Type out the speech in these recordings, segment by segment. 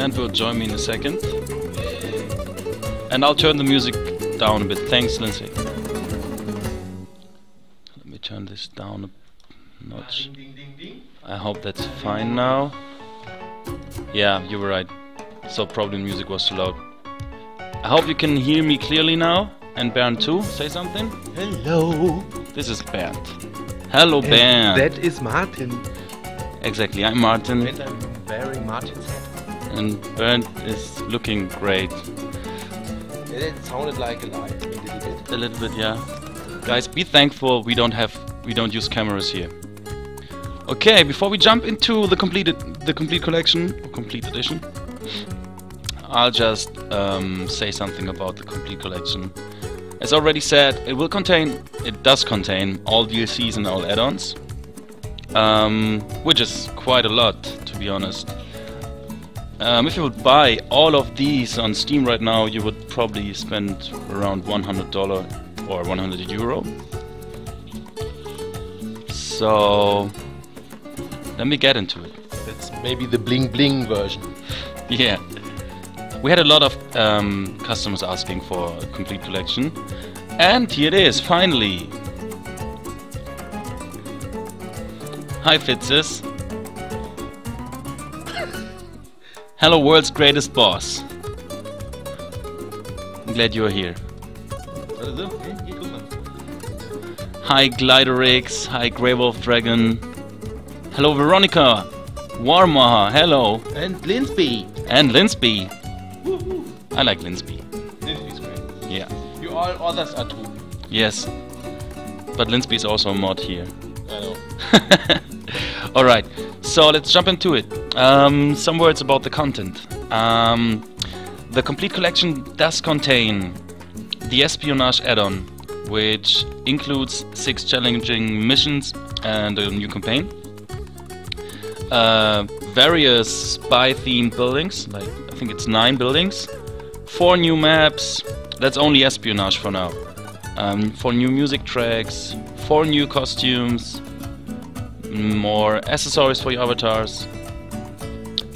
Bernd will join me in a second. And I'll turn the music down a bit. Thanks, Lindsay. Let me turn this down a notch. I hope that's fine now. Yeah, you were right. So probably the music was too loud. I hope you can hear me clearly now. And Bernd too. Say something. Hello. This is Bernd. Hello, And Bernd. that is Martin. Exactly. I'm Martin, And I'm wearing Martin's hat. And Bernd is looking great. It sounded like a lie a little bit. A little bit, yeah. Guys, be thankful we don't have we don't use cameras here. Okay, before we jump into the completed the complete collection or complete edition, I'll just um, say something about the complete collection. As already said, it will contain it does contain all DLCs and all add-ons, um, which is quite a lot to be honest. Um, if you would buy all of these on Steam right now, you would probably spend around $100 or 100 euro. So, let me get into it. That's maybe the bling bling version. Yeah. We had a lot of um, customers asking for a complete collection. And here it is, finally. Hi, Fitzes. Hello, world's greatest boss. I'm glad you're here. Hi, Gliderix. Hi, Grey Wolf Dragon. Hello, Veronica. Warmaha. Hello. And Linsby. And Linsby. I like Linsby. Linsby's great. Yeah. You all others are too. Yes. But Linsby is also a mod here. I know. Alright, so let's jump into it. Um, some words about the content. Um, the complete collection does contain the espionage add-on, which includes six challenging missions and a new campaign. Uh, various spy-themed buildings, like I think it's nine buildings, four new maps. That's only espionage for now. Um, four new music tracks, four new costumes, more accessories for your avatars,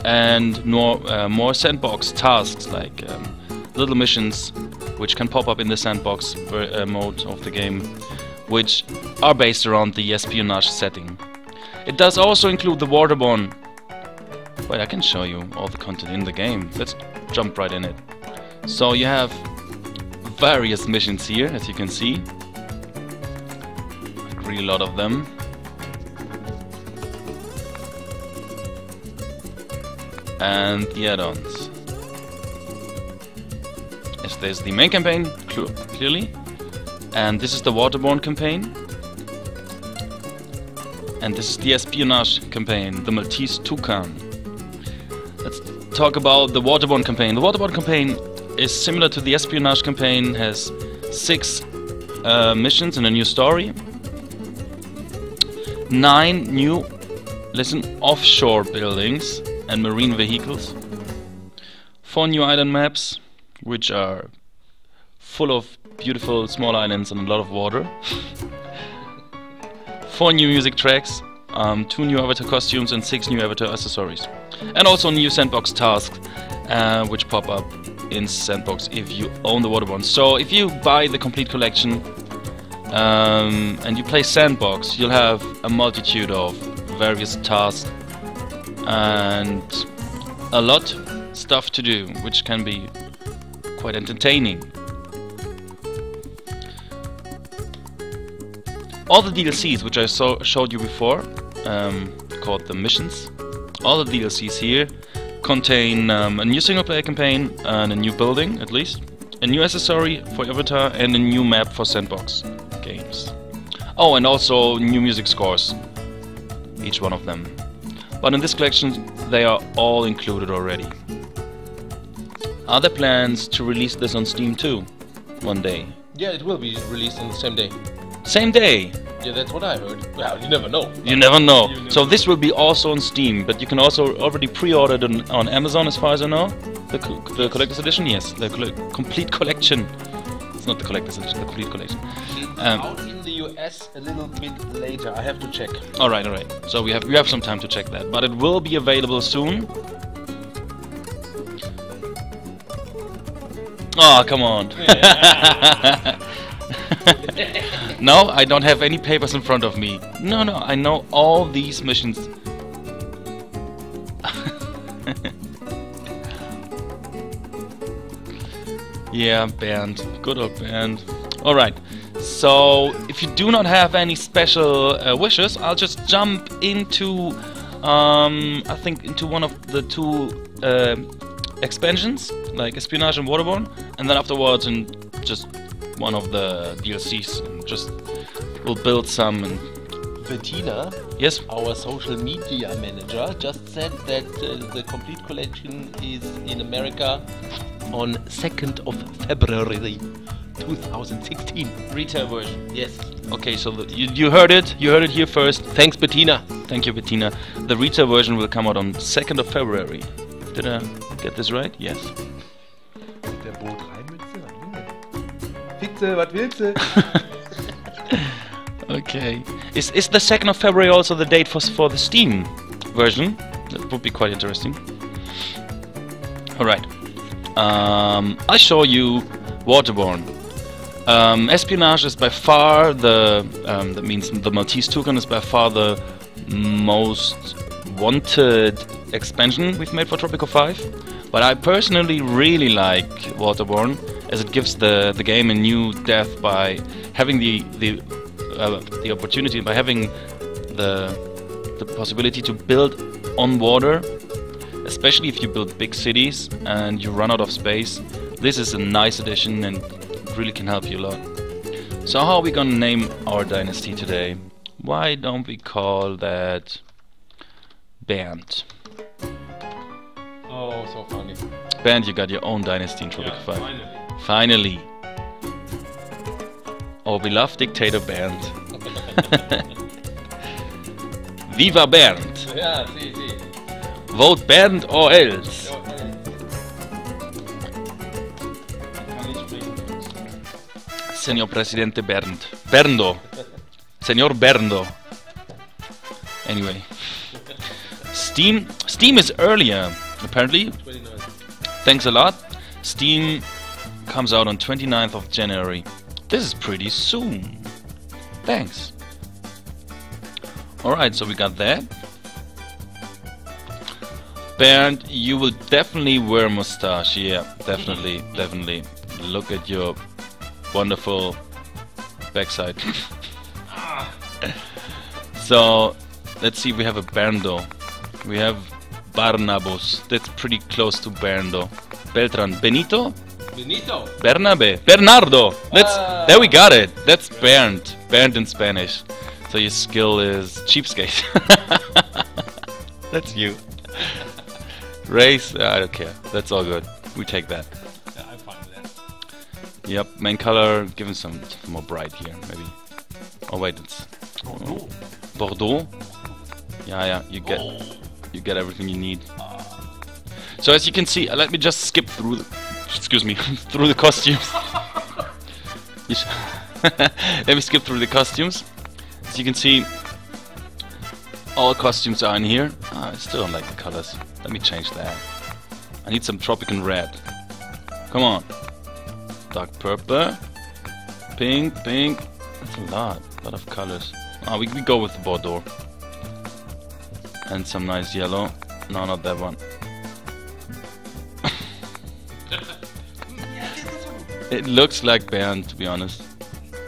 and more uh, more sandbox tasks like um, little missions, which can pop up in the sandbox uh, mode of the game, which are based around the espionage setting. It does also include the Waterborne. Wait, I can show you all the content in the game. Let's jump right in it. So you have various missions here, as you can see. Like really a lot of them. And the add-ons. Yes, there's the main campaign, cl- clearly. And this is the Waterborne campaign. And this is the espionage campaign, the Maltese Toucan. Let's talk about the Waterborne campaign. The Waterborne campaign is similar to the espionage campaign, has six uh, missions and a new story. Nine new, listen, offshore buildings and marine vehicles. Four new island maps, which are full of beautiful small islands and a lot of water. Four new music tracks, um, two new avatar costumes, and six new avatar accessories. And also new sandbox tasks, uh, which pop up in sandbox if you own the water Waterborne. So if you buy the complete collection um, and you play sandbox, you'll have a multitude of various tasks and a lot stuff to do, which can be quite entertaining. All the DLCs, which I showed you before, um, called the missions, all the DLCs here contain um, a new single player campaign and a new building, at least, a new accessory for Avatar, and a new map for sandbox games. Oh, and also new music scores, each one of them. But in this collection, they are all included already. Are there plans to release this on Steam too, one day? Yeah, it will be released on the same day. Same day. Yeah, that's what I heard. Well, you never know. You never know. You never so this will be also on Steam, but you can also already pre-order it on, on Amazon, as far as I know. The, co- the collector's edition, yes, the colle- complete collection. It's not the collectors, the complete collection. Um, out in the US a little bit later. I have to check. All right, all right. So we have we have some time to check that, but it will be available soon. Oh, come on. no, I don't have any papers in front of me. No, no, I know all these missions. yeah, Bernd. Good old Bernd. Alright, so if you do not have any special uh, wishes, I'll just jump into, um, I think, into one of the two uh, expansions, like Espionage and Waterborne, and then afterwards in just one of the DLCs, and just we'll build some. And Bettina, yes, our social media manager, just said that uh, the complete collection is in America on 2nd of February 2016. retail version. Yes. Okay, so the, you you heard it. You heard it here first. Thanks, Bettina. Thank you, Bettina. The retail version will come out on 2nd of February. Did I get this right? Yes. Der Boot Mütze. Fitze, was willst du? Okay. Is is the 2nd of February also the date for for the Steam version? That would be quite interesting. All right. Um, I'll show you Waterborne. Um, espionage is by far the um, that means the Maltese Toucan is by far the most wanted expansion we've made for Tropico 5. But I personally really like Waterborne as it gives the the game a new depth by having the the uh, the opportunity by having the the possibility to build on water especially if you build big cities and you run out of space. This is a nice addition and really can help you a lot. So how are we gonna name our dynasty today? Why don't we call that Bernd? Oh, so funny. Bernd, you got your own dynasty in Tropic 5. finally. Finally. Our beloved dictator Bernd. Viva Bernd! Si, si. Vote Bernd or else! Señor Presidente Bernd. Berndo. Señor Berndo. Anyway. Steam Steam is earlier, apparently. 29. Thanks a lot. Steam comes out on 29th of January. This is pretty soon. Thanks. Alright, so we got that. Bernd, you will definitely wear a mustache. Yeah, definitely, definitely. Look at your wonderful backside. so, let's see, we have a Berndo. We have Barnabos. That's pretty close to Berndo. Beltran. Benito? Benito. Bernabe. Bernardo. That's Ah. there we got it. That's Bernd. Bernd in Spanish. So your skill is cheapskate. That's you. Race, uh, I don't care. That's all good. We take that. Yeah, I'm fine with that. Yep, main color, give him some, some more bright here, maybe. Oh wait, it's Oh, Bordeaux. Yeah, yeah, you get you get everything you need. So as you can see, uh, let me just skip through the, excuse me, through the costumes. Let me skip through the costumes. As you can see, all costumes are in here. Ah, I still don't like the colors. Let me change that. I need some Tropican red. Come on. Dark purple. Pink, pink. That's a lot. A lot of colors. Ah, we, we go with the Bordeaux. And some nice yellow. No, not that one. It looks like Bernd, to be honest.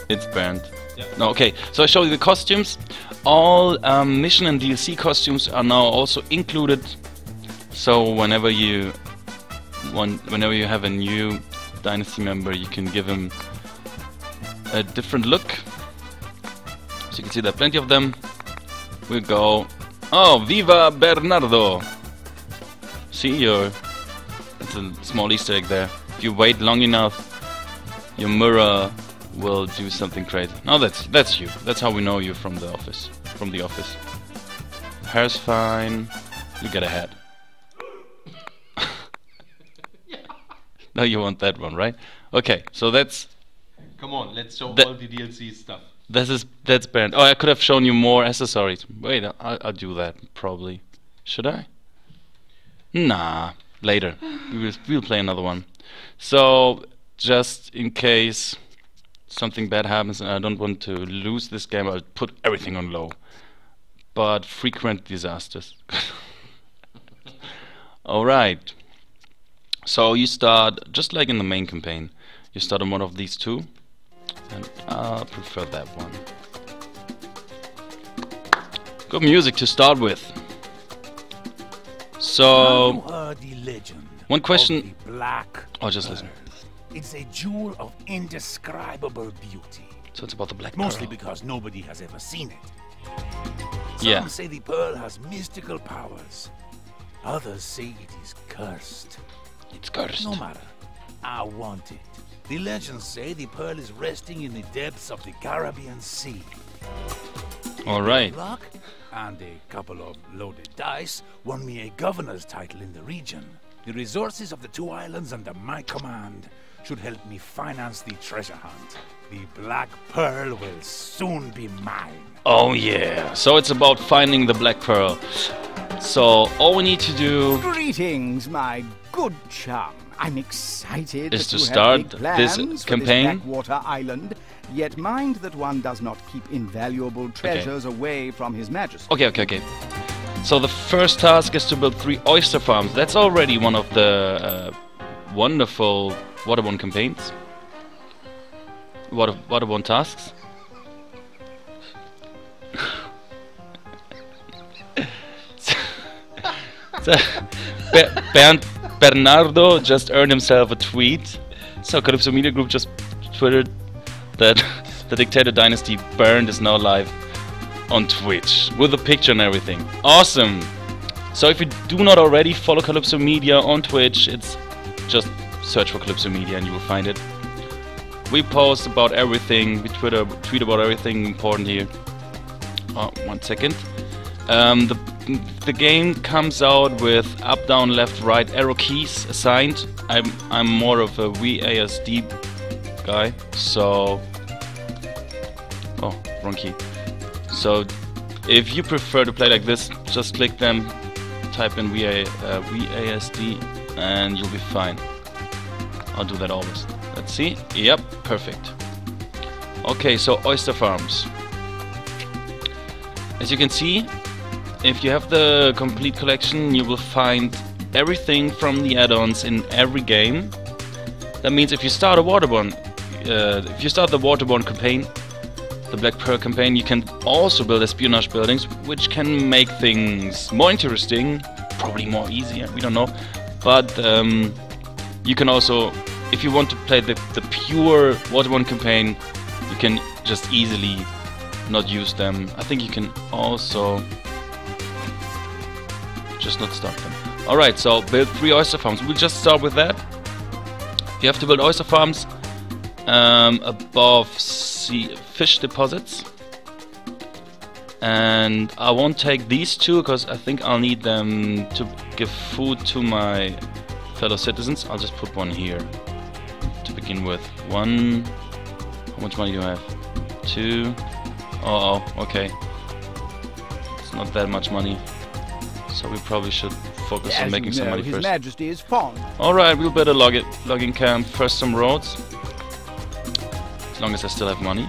It's Bernd. Yeah. No, okay. So I show you the costumes. All um, mission and DLC costumes are now also included. So whenever you want, whenever you have a new dynasty member, you can give him a different look. So you can see there are plenty of them. We'll go. Oh, Viva Bernardo! See you. It's a small Easter egg there. If you wait long enough, your mirror will do something crazy. No, that's that's you. That's how we know you from the office. From the office. Hair's fine. You get a hat. no, you want that one, right? Okay, so that's Come on, let's show all the DLC stuff. this is that's Bernd. Oh, I could have shown you more accessories. Wait, I'll, I'll do that probably. Should I? Nah, later. we will we'll play another one. So just in case something bad happens and I don't want to lose this game, I'll put everything on low. But frequent disasters. Alright. So you start, just like in the main campaign, you start on one of these two. And I prefer that one. Good music to start with. So, one question. Black Oh, just listen. It's a jewel of indescribable beauty. So it's about the black Mostly pearl. because nobody has ever seen it. Some Yeah. say the pearl has mystical powers. Others say it is cursed. It's cursed. No matter. I want it. The legends say the pearl is resting in the depths of the Caribbean Sea. All right. Luck and a couple of loaded dice won me a governor's title in the region. The resources of the two islands under my command should help me finance the treasure hunt. The Black Pearl will soon be mine. Oh yeah. So it's about finding the black pearl. So all we need to do Greetings, my good chum. I'm excited Is that to you start have big plans this for campaign. this backwater island. Yet mind that one does not keep invaluable treasures away from His Majesty. Okay, okay, okay. So the first task is to build three oyster farms. That's already one of the uh, wonderful Waterborne campaigns. Water Waterborne tasks. so, Be- Bernd Bernardo just earned himself a tweet. So Kalypso Media Group just tweeted that the Dictator Dynasty Bernd is now live on Twitch with a picture and everything. Awesome! So if you do not already follow Kalypso Media on Twitch, it's just search for Kalypso Media and you will find it. We post about everything, we Twitter, tweet about everything important here. Oh, one second. Um, the, the game comes out with up, down, left, right arrow keys assigned. I'm, I'm more of a WASD guy, so... Oh, wrong key. So if you prefer to play like this, just click them, type in VA, uh, VASD, and you'll be fine. I'll do that always. Let's see. Yep, perfect. Okay, so oyster farms. As you can see, if you have the complete collection, you will find everything from the add-ons in every game. That means if you start a Waterborne, uh, if you start the Waterborne campaign, the Black Pearl campaign, you can also build espionage buildings, which can make things more interesting, probably more easier, we don't know. But um, you can also, if you want to play the, the pure Waterborne campaign, you can just easily not use them. I think you can also just not start them. Alright, so build three oyster farms. We'll just start with that. You have to build oyster farms um, above sea fish deposits. And I won't take these two because I think I'll need them to give food to my fellow citizens. I'll just put one here to begin with. One. How much money do I have? Two. Oh, oh, okay. It's not that much money. So we probably should focus on making you some know, money His first. Majesty is fond. Alright, we'll build a log logging camp. First some roads. As long as I still have money.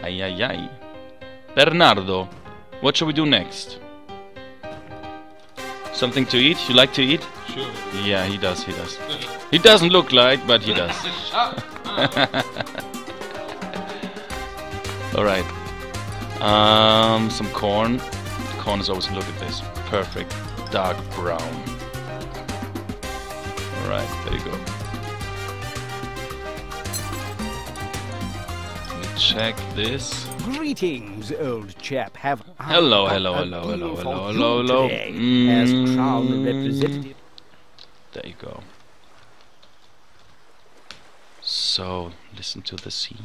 Ay ay ay. Bernardo, what shall we do next? Something to eat? You like to eat? Sure. Yeah, he does, he does. He doesn't look like, but he does. Alright. Um, some corn. Corn is always, look at this. Perfect. Dark brown. Alright, there you go. Let me check this. Greetings, old chap. Have I Hello, hello, hello, hello, hello, hello, hello. As Crown Mm. representative. There you go. So, listen to the sea.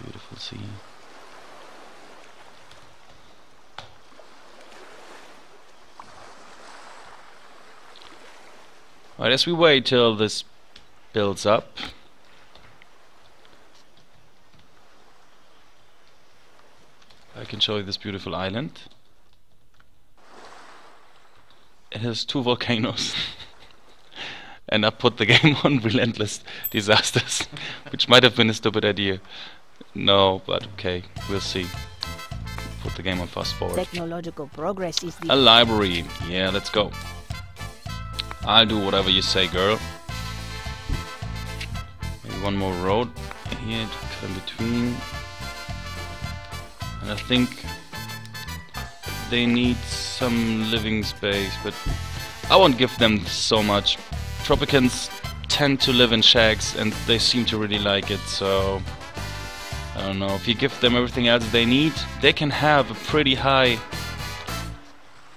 Beautiful sea. Alright, as we wait till this builds up. I can show you this beautiful island. it has two volcanoes. and I put the game on relentless disasters, which might have been a stupid idea. No, but okay, we'll see. Put the game on fast forward. Technological progress is the A library. Yeah, let's go. I'll do whatever you say, girl. Maybe one more road here to cut in between. And I think they need some living space, but I won't give them so much. Tropicans tend to live in shacks and they seem to really like it, so I don't know. If you give them everything else they need, they can have a pretty high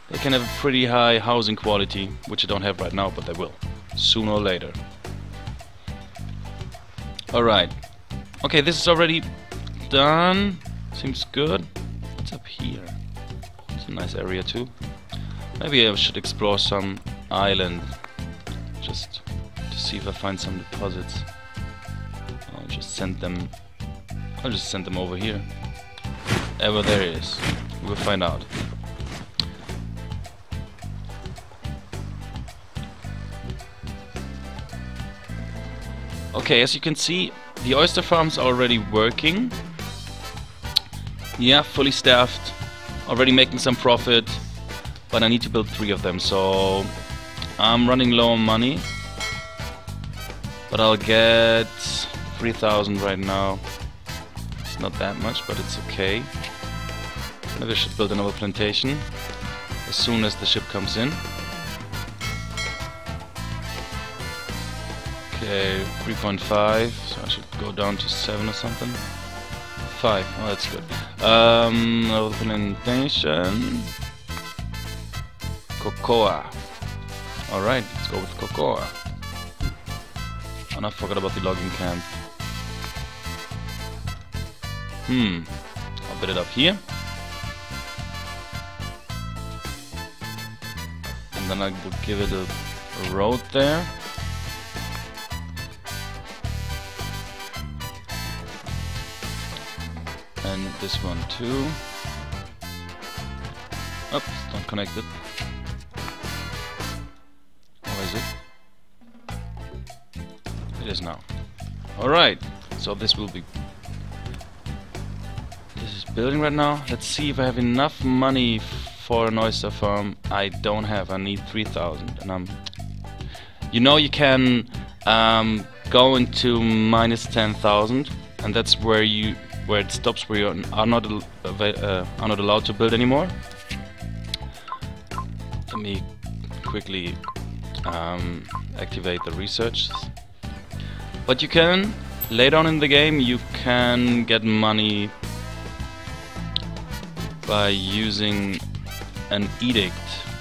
they can have a pretty high housing quality, which I don't have right now, but they will. Sooner or later. Alright. Okay, this is already done. Seems good. What's up here? It's a nice area too. Maybe I should explore some island. Just to see if I find some deposits. I'll just send them... I'll just send them over here. Ever there is. We'll find out. Okay, as you can see, the oyster farm's already working. Yeah, fully staffed, already making some profit, but I need to build three of them, so I'm running low on money. But I'll get 3,000 right now. It's not that much, but it's okay. Maybe I should build another plantation as soon as the ship comes in. Okay, 3.5, so I should go down to 7 or something. 5, oh that's good. Um, another plantation. Cocoa. Alright, let's go with cocoa. And I forgot about the logging camp. Hmm, I'll build it up here. And then I will give it a road there. And this one too. Oops, not connected. Or is it? It is now. Alright, so this will be... This is building right now. Let's see if I have enough money for an oyster farm. I don't have, I need 3000 and I'm... You know you can um, go into minus 10,000 and that's where you where it stops where you are not uh, are not allowed to build anymore. Let me quickly um, activate the research. But you can later on in the game you can get money by using an edict,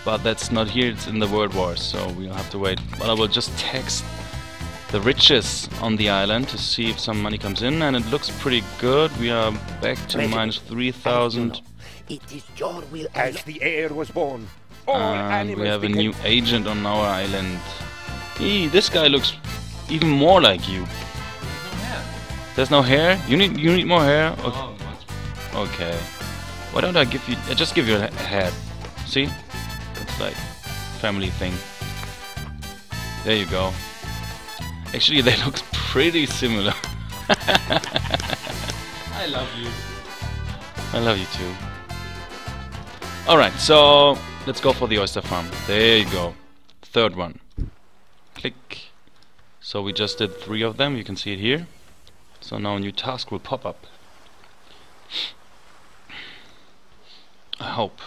but that's not here. It's in the World War, so we'll have to wait. But I will just text the riches on the island to see if some money comes in and it looks pretty good. We are back to President, minus 3,000 It is your will As the heir was born, all and we have a new agent on our island. Eee, this guy looks even more like you. There's no hair? You need you need more hair? Oh, okay. okay. Why don't I give you I just give you a he- head. See? It's like family thing. There you go. Actually they look pretty similar. I love you. I love you too. Alright, so let's go for the oyster farm. There you go. Third one. Click. So we just did three of them, you can see it here. So now a new task will pop up. I hope.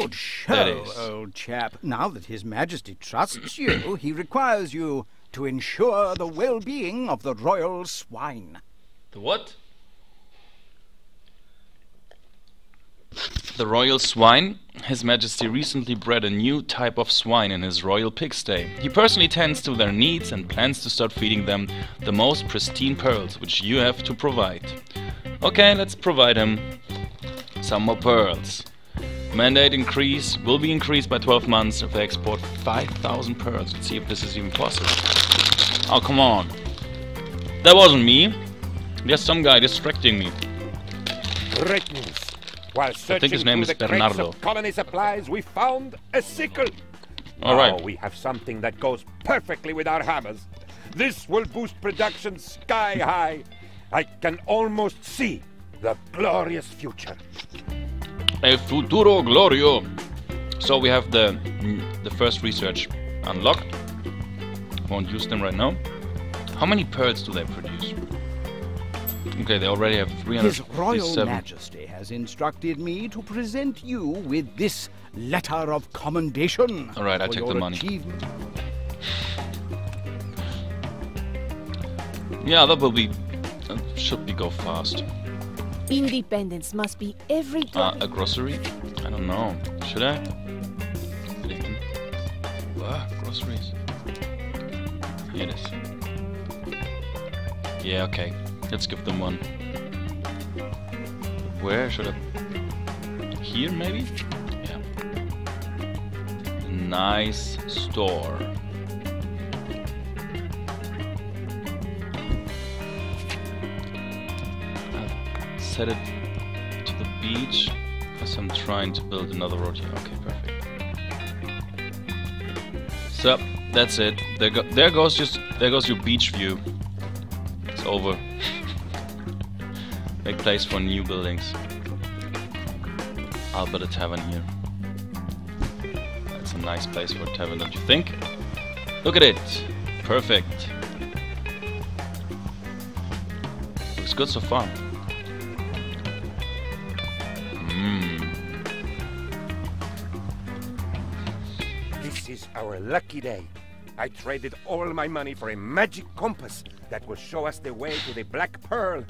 Good show, old chap. Now that His Majesty trusts you, he requires you to ensure the well-being of the royal swine. The what? The royal swine? His Majesty recently bred a new type of swine in his royal pigsty. He personally tends to their needs and plans to start feeding them the most pristine pearls, which you have to provide. Okay, let's provide him some more pearls. Mandate increase will be increased by 12 months if they export 5,000 pearls. Let's see if this is even possible. Oh, come on. That wasn't me. There's some guy distracting me. threatens. While searching his name is Bernardo. of colony supplies, we found a sickle. All right. now we have something that goes perfectly with our hammers. This will boost production sky high. I can almost see the glorious future. El futuro glorio. So we have the the first research unlocked. Won't use them right now. How many pearls do they produce? Okay, they already have 300. His Royal Majesty has instructed me to present you with this letter of commendation. All right, I'll take the money. Yeah, that will be. That should be go fast. Independence must be every Uh, a grocery? I don't know. Should I? Ah, groceries. Here it is. Yeah, okay. Let's give them one. Where should I? Here, maybe? Yeah. Nice store. Set it to the beach because I'm trying to build another road here. Okay, perfect. So that's it. There, go there goes just there goes your beach view. It's over. Make place for new buildings. I'll build a tavern here. That's a nice place for a tavern, don't you think? Look at it. Perfect. Looks good so far. Is lucky day. I traded all my money for a magic compass that will show us the way to the Black Pearl.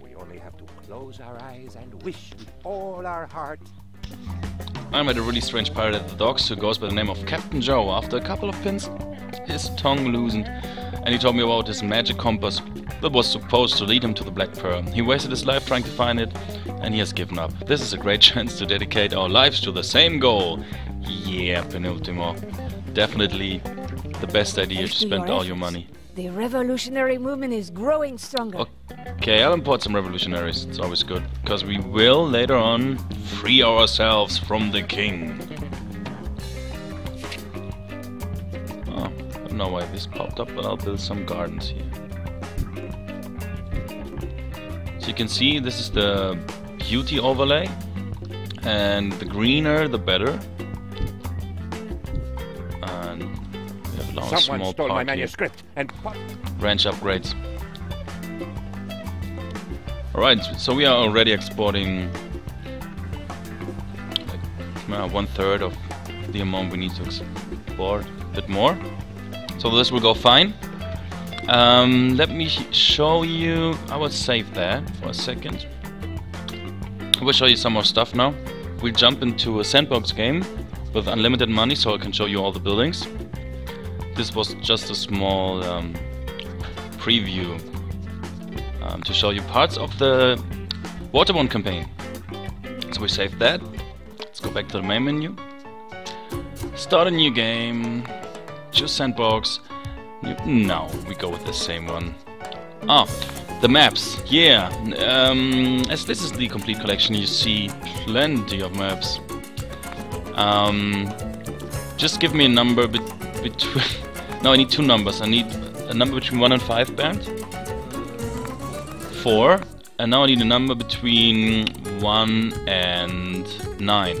We only have to close our eyes and wish with all our heart. I met a really strange pirate at the docks who goes by the name of Captain Joe. After a couple of pins, his tongue loosened, and he told me about his magic compass that was supposed to lead him to the Black Pearl. He wasted his life trying to find it, and he has given up. This is a great chance to dedicate our lives to the same goal. Yeah, Penultimo. Definitely the best idea to spend all your money. The revolutionary movement is growing stronger. Okay, I'll import some revolutionaries. It's always good. Because we will, later on, free ourselves from the king. Oh, I don't know why this popped up, but I'll build some gardens here. So you can see, this is the beauty overlay. And the greener, the better. We have a long Someone stole my manuscript and ranch upgrades. Alright, so we are already exporting like one third of the amount we need to export, a bit more. So this will go fine. Um, let me show you. I will save that for a second. I will show you some more stuff now. We'll jump into a sandbox game with unlimited money, so I can show you all the buildings. This was just a small um, preview um, to show you parts of the Waterborne campaign. So we save that. Let's go back to the main menu. Start a new game. Choose sandbox. No, we go with the same one. Ah, the maps. Yeah. Um, as this is the complete collection, you see plenty of maps. Um, just give me a number bet between. No, I need two numbers. I need a number between one and five Bernd. Four. And now I need a number between one and nine.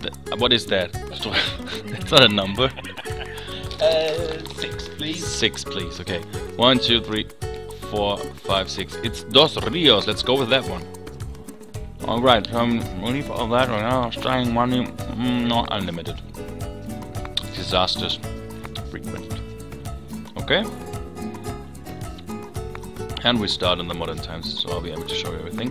Th- what is that? That's not a number. Uh, six, please. Six, please. Okay. One, two, three, four, five, six. It's Dos Rios. Let's go with that one. Alright, I'm ready leave all that right now. Starting money, mm, not unlimited. Disasters. Frequent. Okay. And we start in the modern times, so I'll be able to show you everything.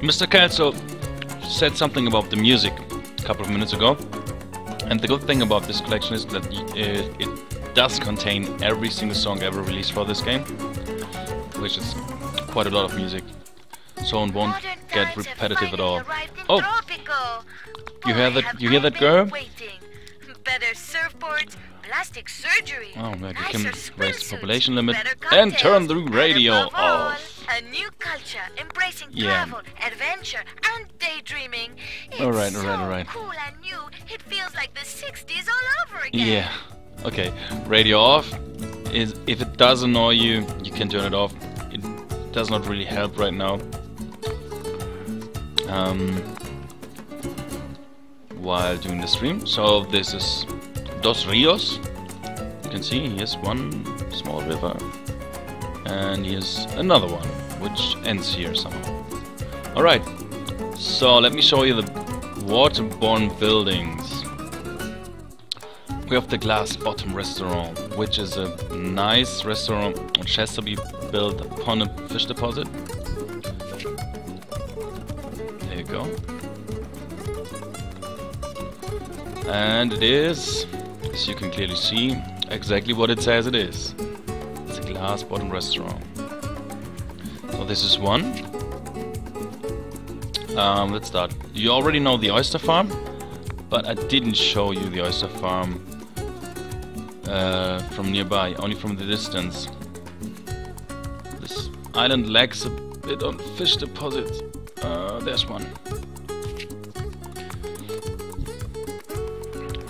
Mr. Kelso uh, said something about the music a couple of minutes ago. And the good thing about this collection is that it, uh, it does contain every single song ever released for this game, which is quite a lot of music. so it won't get repetitive at all. finally arrived in Oh, Tropico. you hear that- you hear that girl? Waiting. Better surfboards, plastic surgery. Oh, maybe we nicer can raise the population limit and turn the radio all, off. A new culture embracing Yeah. travel, adventure, and daydreaming. It's Alright, alright, so alright. cool and new. It feels like the 60s all over again. Yeah. Okay. Radio off. Is if it does annoy you, you can turn it off. It does not really help right now. Um, while doing the stream. So this is Dos Rios. You can see here's one small river, and here's another one, which ends here somehow. All right. So let me show you the waterborne buildings. We have the Glass Bottom Restaurant, which is a nice restaurant which has to be built upon a fish deposit. There you go. And it is, as you can clearly see, exactly what it says it is. It's a glass bottom restaurant. So this is one. Um, let's start. You already know the oyster farm, but I didn't show you the oyster farm uh, from nearby, only from the distance. This island lacks a bit on fish deposits. Uh, there's one.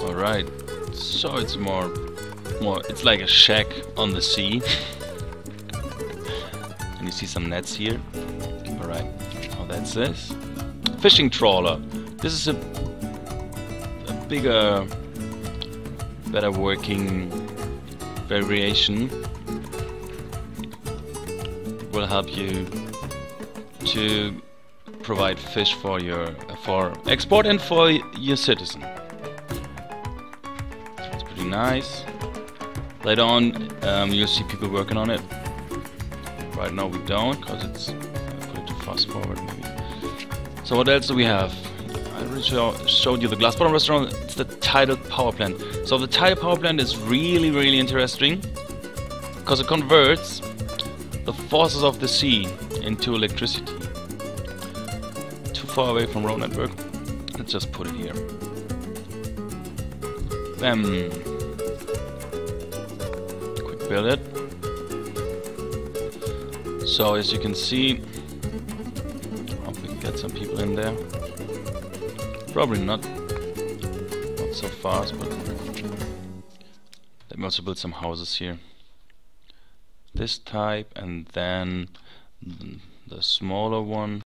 Alright, so it's more, more, it's like a shack on the sea. and you see some nets here. Alright, oh that's this. Fishing trawler. This is a, a bigger, better working variation. Will help you to provide fish for your for export and for your citizen. Nice. Later on, um, you'll see people working on it. Right now we don't, because it's it too fast forward maybe. So what else do we have? I already show, showed you the glass bottom restaurant. It's the tidal power plant. So the tidal power plant is really, really interesting because it converts the forces of the sea into electricity. Too far away from road network. Let's just put it here. Bam. Build it. So as you can see, hope we can get some people in there. Probably not, not so fast, but let me also build some houses here. This type and then the smaller one.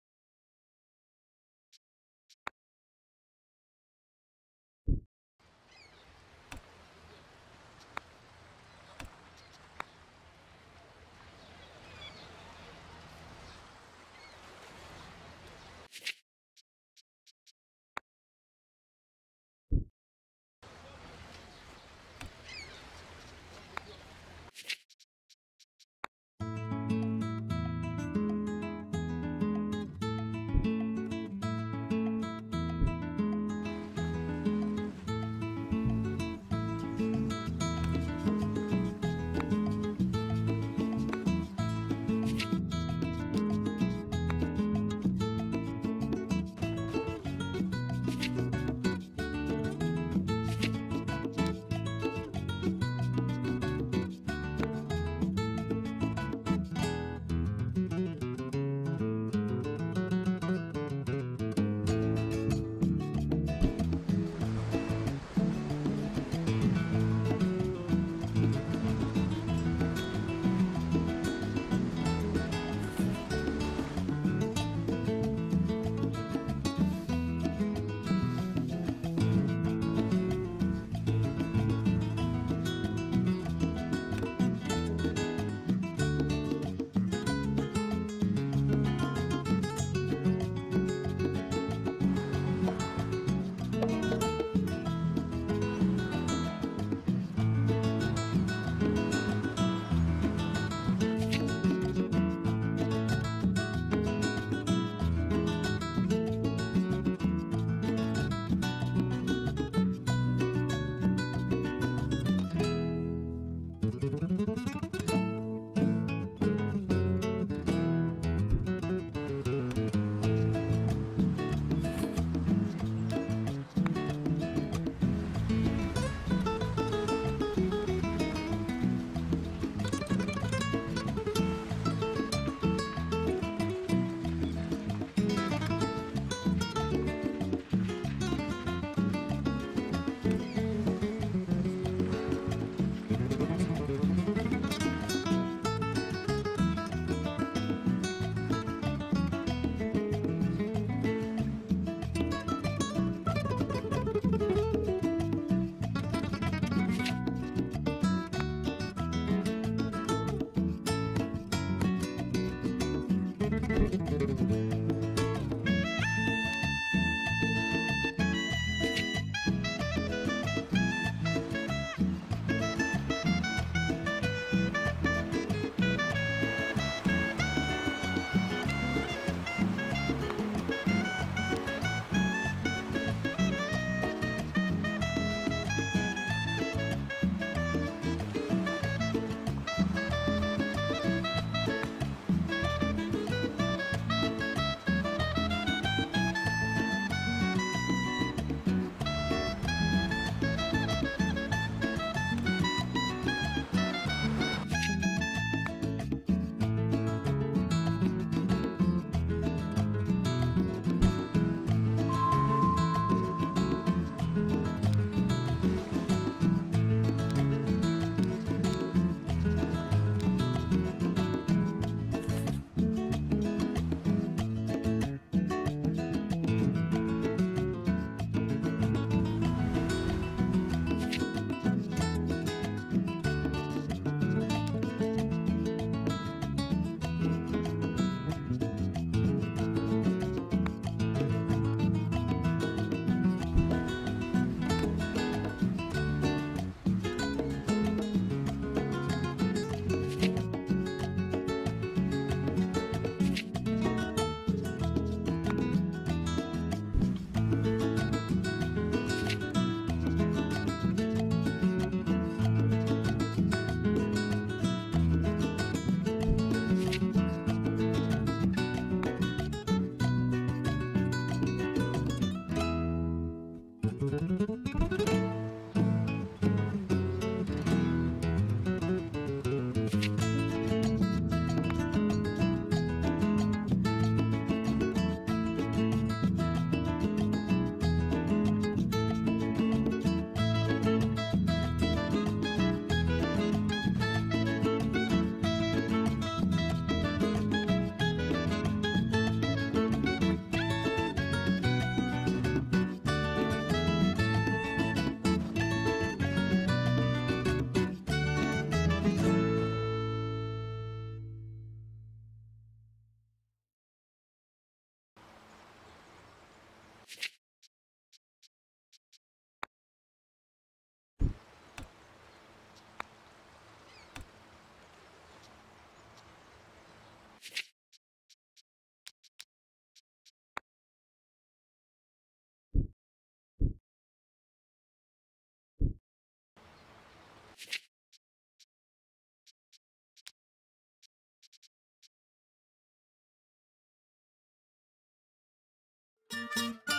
Hola!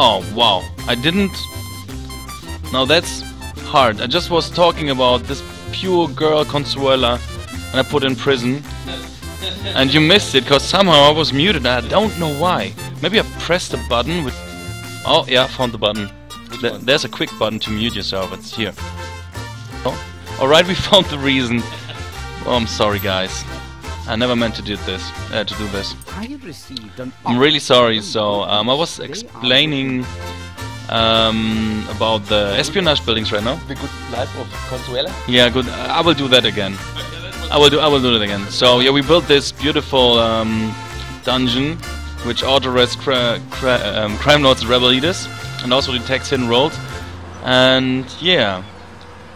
Oh, wow. I didn't... Now that's hard. I just was talking about this pure girl Consuela and I put in prison. And you missed it because somehow I was muted. I don't know why. Maybe I pressed a button with... Oh, yeah, I found the button. Th- There's a quick button to mute yourself. It's here. Oh, alright, we found the reason. Oh, I'm sorry, guys. I never meant to do this. Uh, to do this. I have received an I'm really sorry. So um, I was explaining um, about the espionage buildings right now. The good life of Consuela. Yeah, good. I will do that again. I will do. I will do that again. So yeah, we built this beautiful um, dungeon, which auto-arrests cra- cra- um, crime lords and rebel leaders, and also detects hidden roles. And yeah,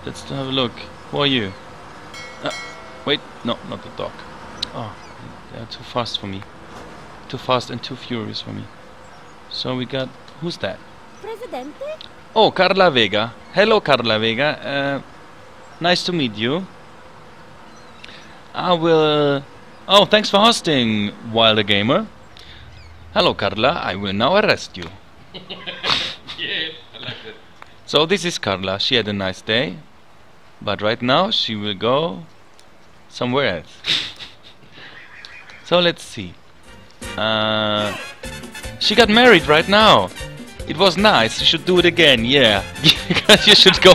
let's have a look. Who are you? Uh, wait, no, not the dog. Oh, they're too fast for me. Too fast and too furious for me. So we got who's that? Presidente? Oh, Carla Vega. Hello, Carla Vega. Uh, nice to meet you. I will. Oh, thanks for hosting, Wilder Gamer. Hello, Carla. I will now arrest you. yeah, I like that. So this is Carla. She had a nice day, but right now she will go somewhere else. so let's see. Uh, she got married right now. It was nice. You should do it again. Yeah, you should go.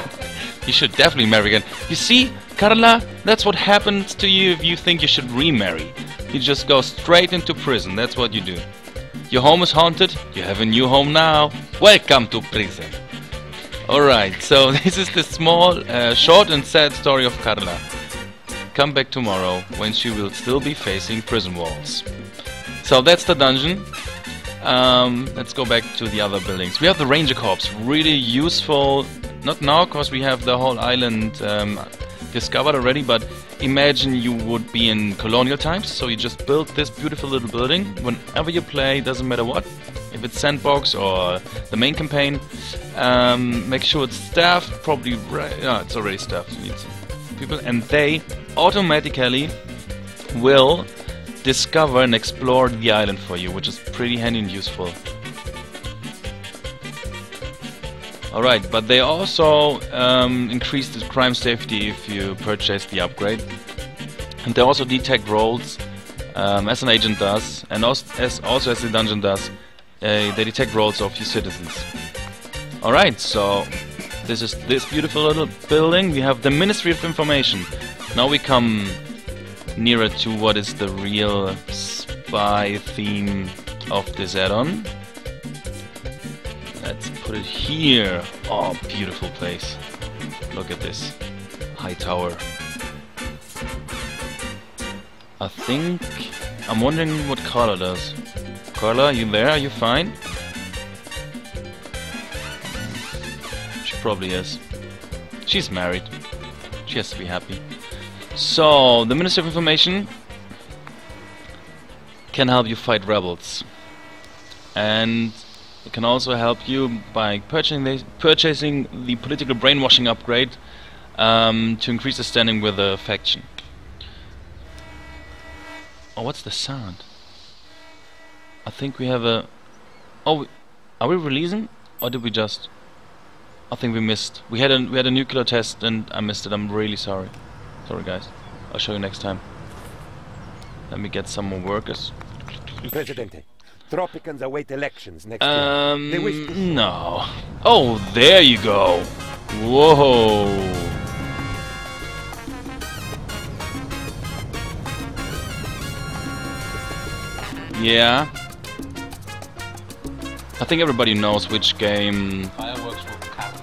You should definitely marry again. You see, Carla, that's what happens to you if you think you should remarry. You just go straight into prison. That's what you do. Your home is haunted. You have a new home now. Welcome to prison. Alright, so this is the small, uh, short and sad story of Carla. Come back tomorrow when she will still be facing prison walls. So that's the dungeon. Um, let's go back to the other buildings. We have the Ranger Corps, really useful. Not now, because we have the whole island um, discovered already, but imagine you would be in colonial times, so you just build this beautiful little building. Whenever you play, doesn't matter what, if it's sandbox or the main campaign, um, make sure it's staffed, probably no, it's already staffed, you need some people, and they automatically will discover and explore the island for you, which is pretty handy and useful. Alright, but they also um, increase the crime safety if you purchase the upgrade. And they also detect roles, um, as an agent does, and also as, also as the dungeon does. Uh, they detect roles of your citizens. Alright, so this is this beautiful little building. We have the Ministry of Information. Now we come nearer to what is the real spy theme of this add-on. Let's put it here. Oh, beautiful place. Look at this. High tower. I think... I'm wondering what Carla does. Carla, you there? Are you fine? She probably is. She's married. She has to be happy. So, the Minister of Information can help you fight rebels. And it can also help you by purchasing the, purchasing the political brainwashing upgrade um, to increase the standing with the faction. Oh, what's the sound? I think we have a... Oh, are we releasing? Or did we just... I think we missed. We had a we had a nuclear test and I missed it. I'm really sorry. Sorry guys. I'll show you next time. Let me get some more workers. Presidente, Tropicans await elections next year. They wish Um, no. Oh, there you go. Whoa. Yeah. I think everybody knows which game. Fireworks for Carla.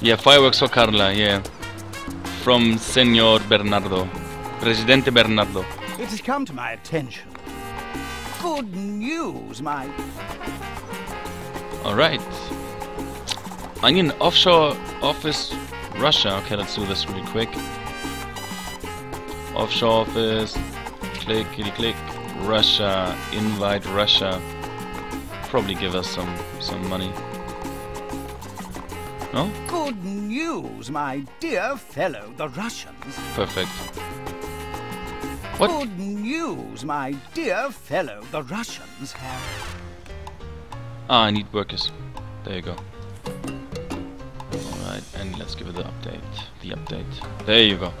Yeah, Fireworks for Carla, yeah. From Senor Bernardo. Presidente Bernardo. It has come to my attention. Good news, my Alright. An offshore office Russia. Okay, let's do this really quick. Offshore office. Click, click, click. Russia. Invite Russia. Probably give us some some money. No? good news, my dear fellow, the Russians. Perfect. What? Good news, my dear fellow, the Russians have. Ah, I need workers. There you go. Alright, and let's give it the update. The update. There you go.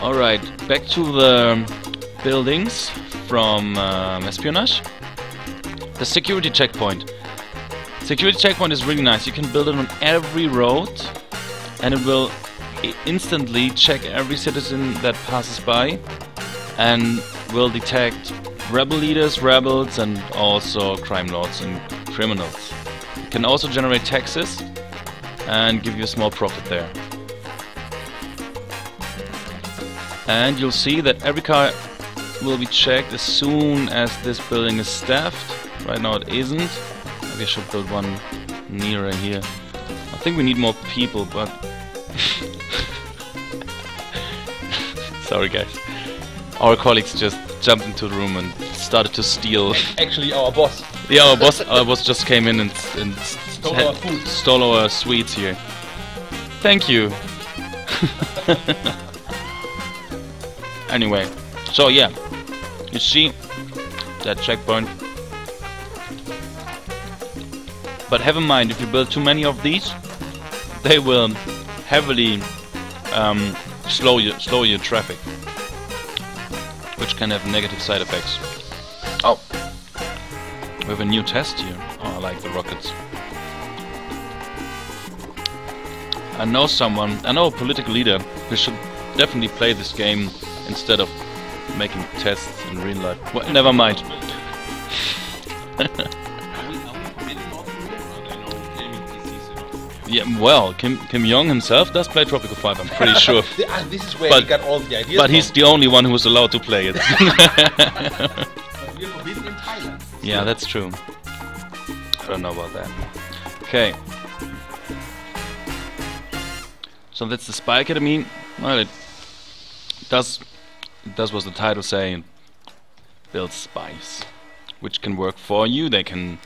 Alright, back to the buildings from um, espionage. The security checkpoint. Security checkpoint is really nice. You can build it on every road and it will instantly check every citizen that passes by and will detect rebel leaders, rebels, and also crime lords and criminals. It can also generate taxes and give you a small profit there. And you'll see that every car will be checked as soon as this building is staffed. Right now it isn't. Maybe I should build one nearer here. I think we need more people, but... Sorry guys. Our colleagues just jumped into the room and started to steal. Actually, our boss. yeah, our boss, our boss just came in and, and Stole had- our food. stole our sweets here. Thank you. anyway, so yeah, you see that checkpoint. But have in mind, if you build too many of these, they will heavily um, slow you, slow your traffic, which can have negative side effects. Oh, we have a new test here. Oh, I like the rockets. I know someone, I know a political leader who should definitely play this game instead of making tests in real life. Well, never mind. Yeah, well, Kim Kim Jong himself does play Tropico 5, I'm pretty sure. Ah, this is where But- he got all the ideas But he's the only one who's allowed to play it. But we're forbidden in Thailand. yeah, that's true. I don't know about that. Okay. So that's the Spy Academy. Well, it does, it does what the title say, and builds spies, which can work for you. They can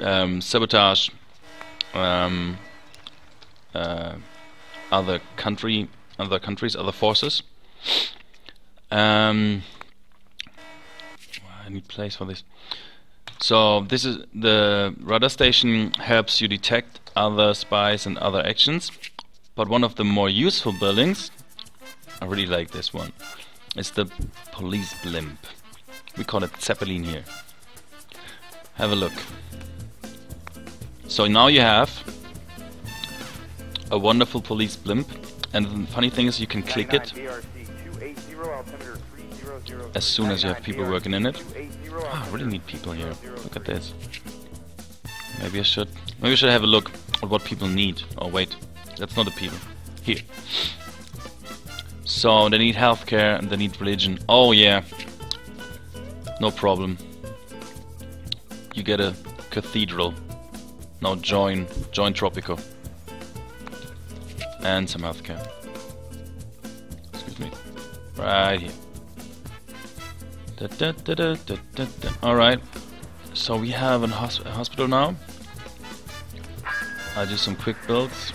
um, sabotage um, uh, other country, other countries, other forces. Um, I need place for this. So this is the radar station helps you detect other spies and other actions. But one of the more useful buildings, I really like this one, is the police blimp. We call it Zeppelin here. Have a look. So now you have a wonderful police blimp, and the funny thing is you can click it as soon as you have people working in it. Ah, I really need people here. Look at this. Maybe I should. Maybe I should have a look at what people need. Oh wait, that's not the people. Here. So they need healthcare and they need religion. Oh yeah. No problem. You get a cathedral. Now join join Tropico. And some healthcare. Excuse me. Right here. Da, da, da. Alright. So we have an hos a hospital now. I'll do some quick builds.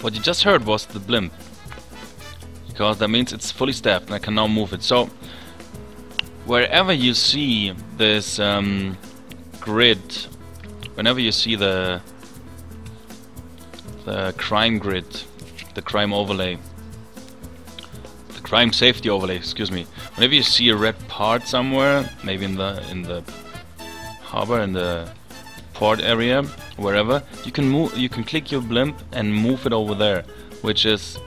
What you just heard was the blimp. Because that means it's fully staffed and I can now move it. So, wherever you see this um, grid, whenever you see the the crime grid, the crime overlay, the crime safety overlay, excuse me. Whenever you see a red part somewhere, maybe in the in the harbor, in the port area, wherever, you can move. You can click your blimp and move it over there, which is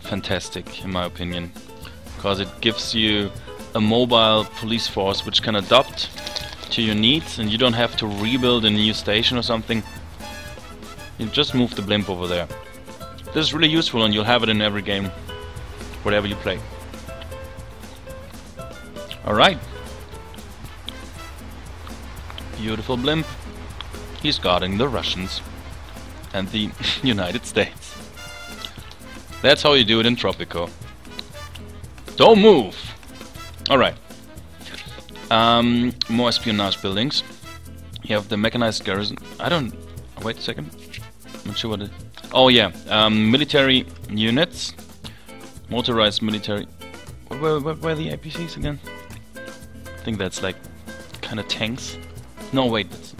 fantastic in my opinion, because it gives you a mobile police force which can adapt to your needs, and you don't have to rebuild a new station or something. You just move the blimp over there. This is really useful, and you'll have it in every game, whatever you play. All right. Beautiful blimp. He's guarding the Russians and the United States. That's how you do it in Tropico. Don't move! Alright. Um, more espionage buildings. You have the mechanized garrison. I don't... Wait a second. I'm not sure what it... Oh yeah, um, military units. Motorized military... Where, are the APCs again? I think that's like kind of tanks. No, wait, that's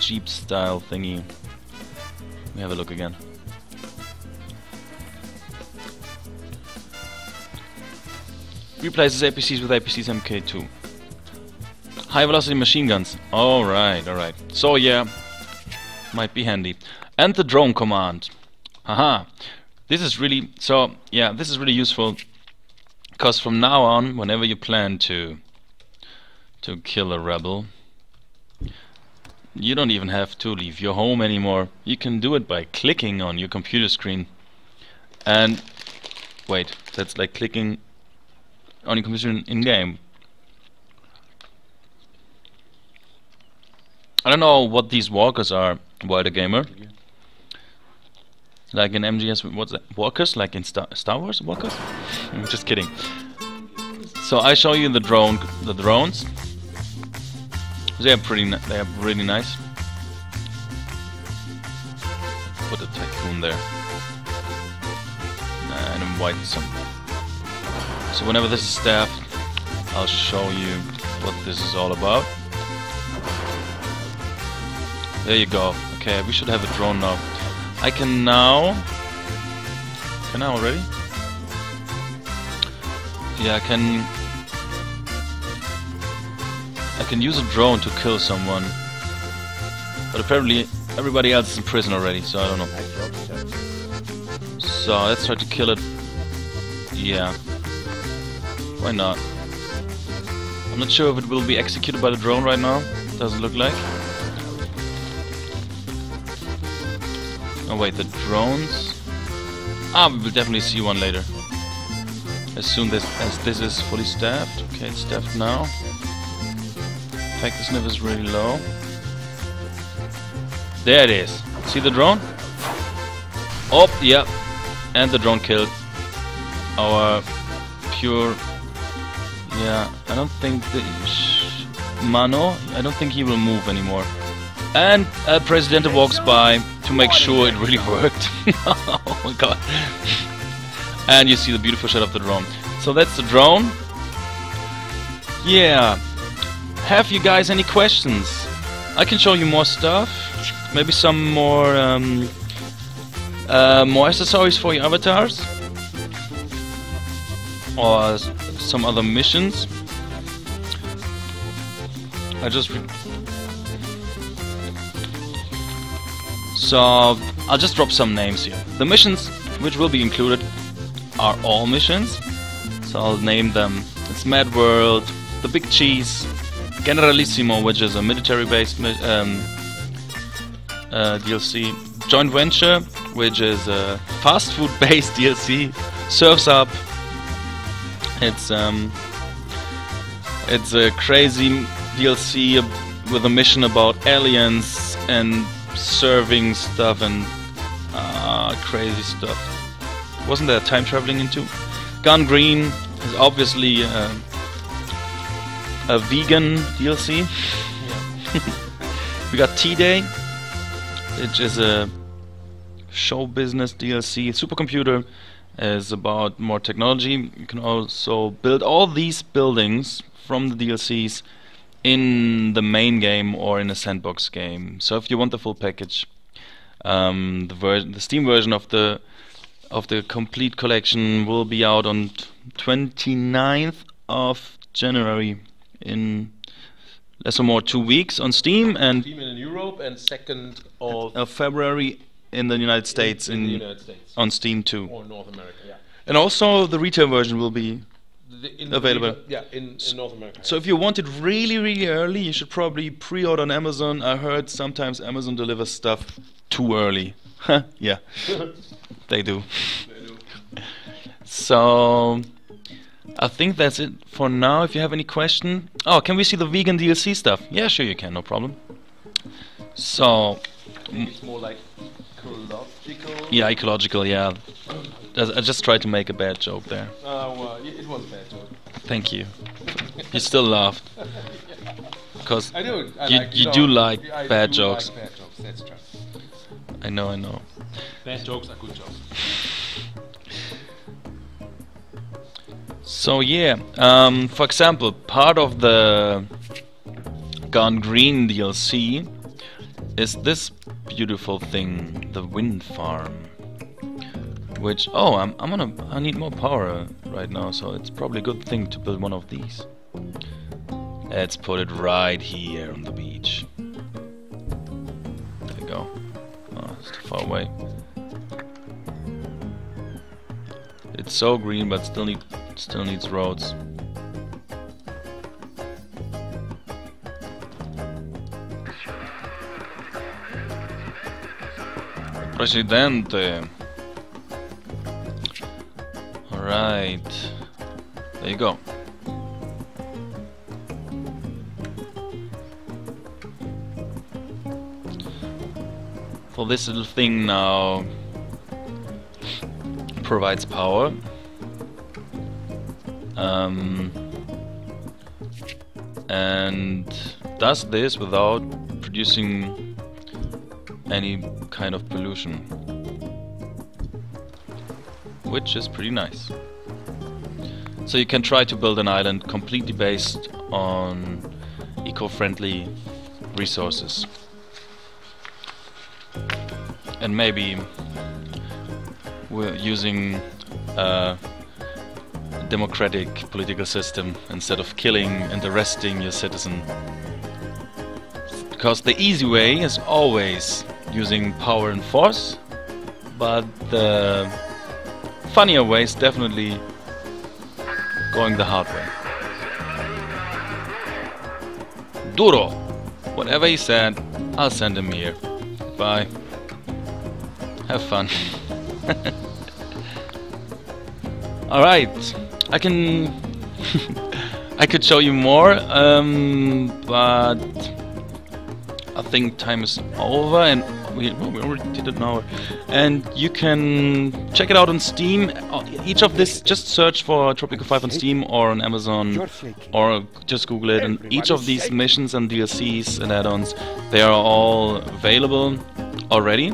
Jeep style thingy. Let me have a look again. Replaces APCs with APCs MK2. High velocity machine guns. Alright, alright. So yeah, might be handy. And the drone command. Haha. This is really, so yeah, this is really useful. Because from now on, whenever you plan to to kill a rebel, you don't even have to leave your home anymore. You can do it by clicking on your computer screen. And wait, that's like clicking on your computer in, in game. I don't know what these walkers are, a Gamer. Like in MGS, what's that? Walkers? Like in Star, Star Wars walkers? I'm just kidding. So I show you the drone, the drones. They are pretty, they are really nice. Put a tycoon there, and invite some. So whenever this is staffed, I'll show you what this is all about. There you go. Okay, we should have a drone now. I can now... Can I already? Yeah, I can... I can use a drone to kill someone. But apparently everybody else is in prison already, so I don't know. So let's try to kill it. Yeah. Why not? I'm not sure if it will be executed by the drone right now. Doesn't look like. Oh wait, the drones? Ah, we will definitely see one later. As soon as, as this is fully staffed. Okay, it's staffed now. Effectiveness is really low. There it is. See the drone? Oh, yeah. And the drone killed our pure... Yeah, I don't think the... Mano, I don't think he will move anymore. And a president walks by to make sure it really worked. oh my god. And you see the beautiful shot of the drone. So that's the drone. Yeah. Have you guys any questions? I can show you more stuff. Maybe some more um, uh, more accessories for your avatars. Or some other missions. I just So I'll just drop some names here. The missions which will be included are all missions. So I'll name them. It's Mad World, The Big Cheese, Generalissimo, which is a military-based um, uh, DLC. Joint Venture, which is a fast food based DLC, Surfs Up. It's um, it's a crazy DLC with a mission about aliens and serving stuff and uh, crazy stuff. Wasn't there time traveling into? Gone Green is obviously uh, a vegan DLC. we got T Day, which is a show business DLC. Supercomputer is about more technology. You can also build all these buildings from the DLCs in the main game or in a sandbox game. So if you want the full package, um, the version, the Steam version of the of the complete collection will be out on 29th of January in less or more two weeks on Steam and Steam in Europe and second of of February in the United States in in, the United States on Steam too. or North America. Yeah. And also the retail version will be The- in Available. Yeah, in, in North America. So if you want it really, really early, you should probably pre-order on Amazon. I heard sometimes Amazon delivers stuff too early. yeah, they do. So I think that's it for now. If you have any question, oh, can we see the vegan DLC stuff? Yeah, sure you can, no problem. So it's more like. Yeah, ecological. Yeah, I I just tried to make a bad joke there. Uh, well, it was bad joke. Thank you. You still laughed. Because I do. I you, like, you do like I bad do jokes. Like bad jokes. That's true. I know, I know. Bad jokes are good jokes. So yeah, um, for example, part of the Gone Green DLC is this beautiful thing, the wind farm. Which oh, I'm I'm gonna I need more power right now, so it's probably a good thing to build one of these. Let's put it right here on the beach. There you go. Oh, it's too far away. It's so green, but still need still needs roads. Presidente. Alright. There you go. So this little thing now provides power. Um, and does this without producing any kind of pollution. Which is pretty nice. So you can try to build an island completely based on eco-friendly resources. And maybe we're using a democratic political system instead of killing and arresting your citizen. Because the easy way is always using power and force, but the funnier way is definitely going the hard way. Duro! Whatever he said, I'll send him here. Bye. Have fun. Alright, I can. I could show you more, um, but I think time is over, and we, well, we already did it now. And you can check it out on Steam. Uh, Each of this, just search for Tropico 5 on Steam or on Amazon, or just Google it. And each of these missions and DLCs and add-ons, they are all available already.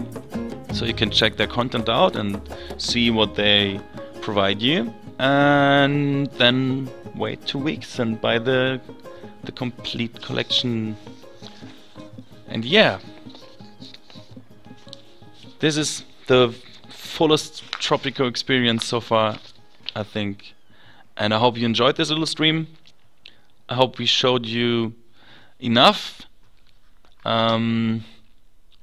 So you can check their content out and see what they provide you, and then wait two weeks and buy the the complete collection. And yeah, this is the fullest tropical experience so far, I think. And I hope you enjoyed this little stream. I hope we showed you enough. Um,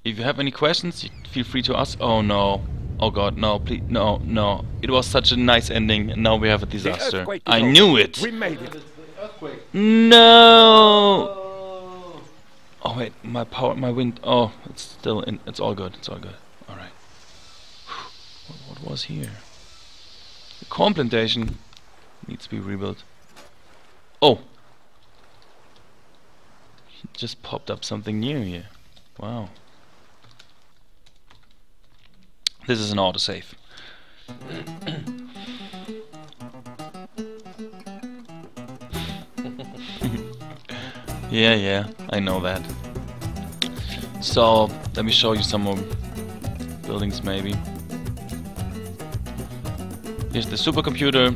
if you have any questions, feel free to ask. Oh no. Oh god, no, please, no, no. It was such a nice ending, and now we have a disaster. I over. knew it! We made it. No! Oh Oh wait, my power, my wind. Oh, it's still in. It's all good. It's all good. What was here? The corn plantation needs to be rebuilt. Oh, just popped up something new here. Wow. This is an autosave. yeah, yeah, I know that. So, let me show you some more buildings maybe. Here's the supercomputer.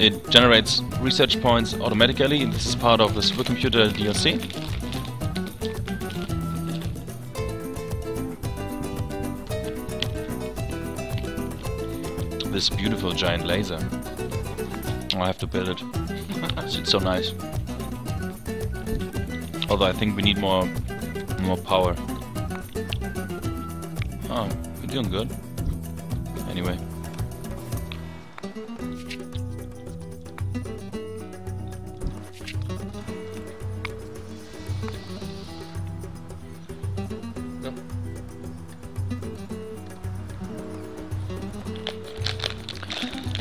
It generates research points automatically. This is part of the supercomputer DLC. This beautiful giant laser. Oh, I have to build it. it's so nice. Although I think we need more more power. Oh, we're doing good. Anyway.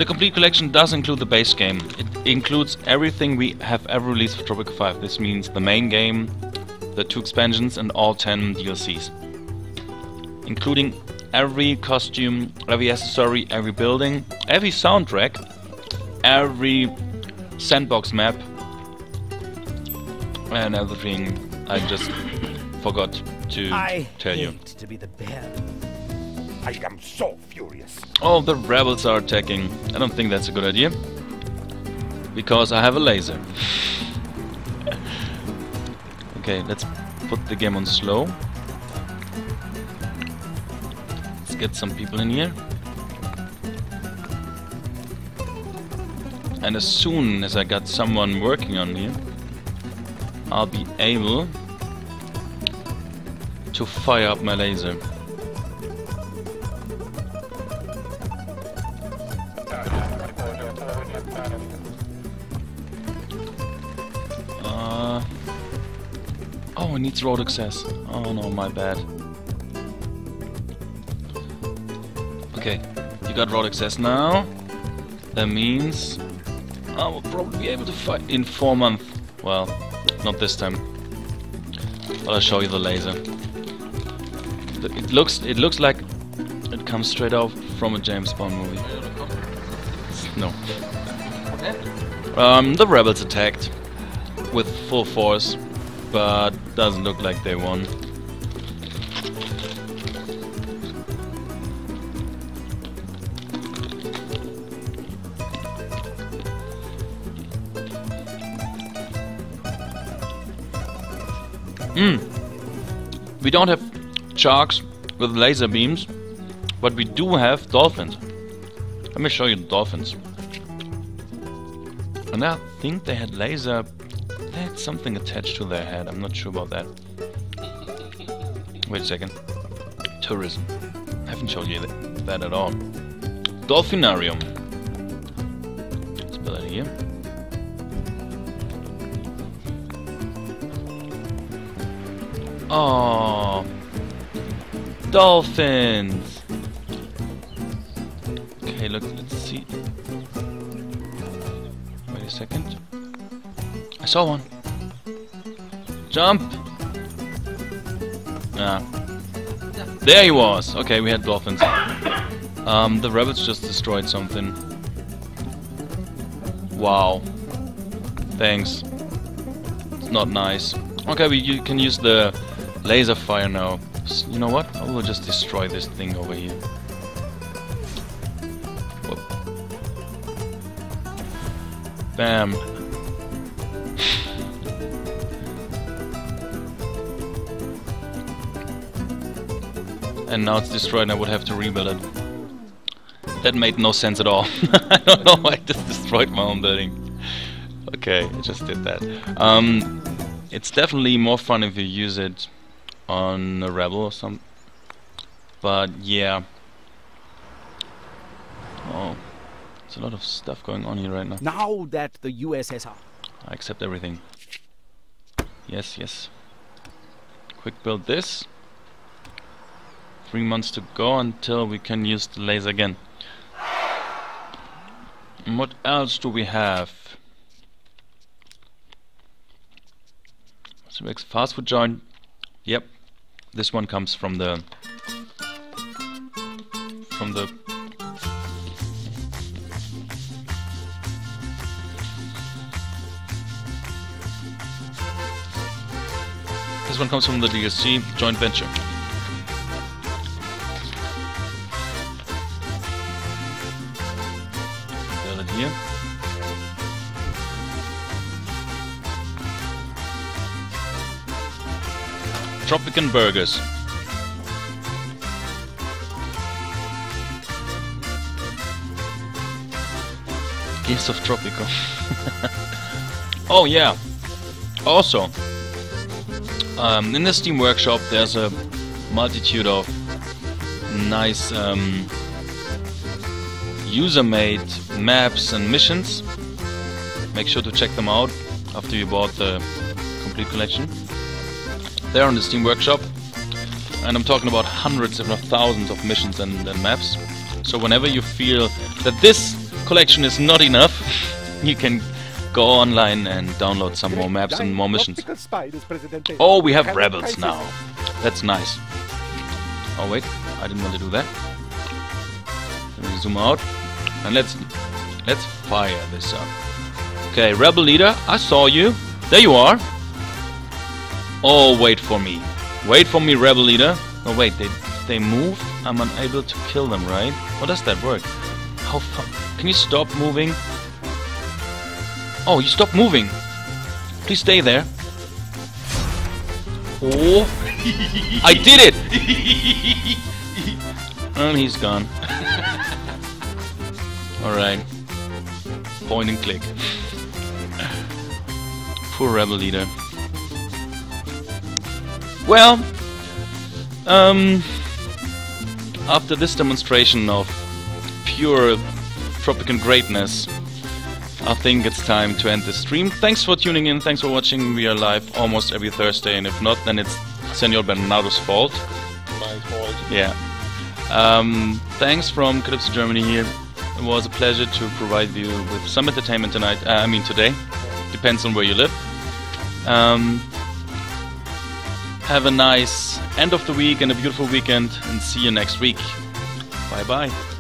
The complete collection does include the base game. It includes everything we have ever released for Tropico 5. This means the main game, the two expansions and all 10 DLCs. Including every costume, every accessory, every building, every soundtrack, every sandbox map and everything I just forgot to I tell you. to be the bearer. I am so furious. Oh, the rebels are attacking. I don't think that's a good idea. Because I have a laser. okay, let's put the game on slow. Let's get some people in here. And as soon as I got someone working on here, I'll be able to fire up my laser. Needs road access. Oh no, my bad. Okay, you got road access now. That means I will probably be able to fight in four months. Well, not this time. But I'll show you the laser. It looks, it looks like it comes straight out from a James Bond movie. No. Um, the rebels attacked with full force, but doesn't look like they won. Hmm. We don't have sharks with laser beams, but we do have dolphins. Let me show you the dolphins. And I think they had laser... Something attached to their head. I'm not sure about that. Wait a second. Tourism. I haven't shown you that, that at all. Dolphinarium. Let's put that here. Oh, dolphins. Okay, look, let's see. Wait a second. I saw one. Jump! Ah. There he was! Okay, we had dolphins. Um, the rabbits just destroyed something. Wow. Thanks. It's not nice. Okay, we you can use the laser fire now. S- You know what? I will just destroy this thing over here. Whoop. Bam. And now it's destroyed and I would have to rebuild it. That made no sense at all. I don't know why I just destroyed my own building. Okay, I just did that. Um, it's definitely more fun if you use it on a rebel or some. But yeah. Oh, there's a lot of stuff going on here right now. Now that the USSR I accept everything. Yes, yes. quick build this. Three months to go until we can use the laser again. And what else do we have? Makes fast food joint. Yep, this one comes from the from the This one comes from the DSG joint venture. Tropican Burgers. Gifts of Tropico. oh yeah. Also, um, in the Steam Workshop there's a multitude of nice um, user-made maps and missions. Make sure to check them out after you bought the complete collection. They're on the Steam Workshop, and I'm talking about hundreds, if not thousands, of missions and, and maps. So whenever you feel that this collection is not enough, you can go online and download some more maps and more missions. Oh, we have rebels now. That's nice. Oh wait, I didn't want to do that. Let me zoom out and let's let's fire this up. Okay, rebel leader, I saw you. There you are. Oh, wait for me. Wait for me, rebel leader. Oh wait, they they move, I'm unable to kill them, right? How does that work? How far? Can you stop moving? Oh, you stopped moving. Please stay there. Oh, I did it! and he's gone. Alright. Point and click. Poor rebel leader. Well, um, after this demonstration of pure Tropican greatness, I think it's time to end the stream. Thanks for tuning in, thanks for watching. We are live almost every Thursday, and if not, then it's Senor Bernardo's fault. My fault. Yeah. Um, thanks from Kalypso Germany here. It was a pleasure to provide you with some entertainment tonight. Uh, I mean today. Depends on where you live. Um, have a nice end of the week and a beautiful weekend, and see you next week. Bye bye.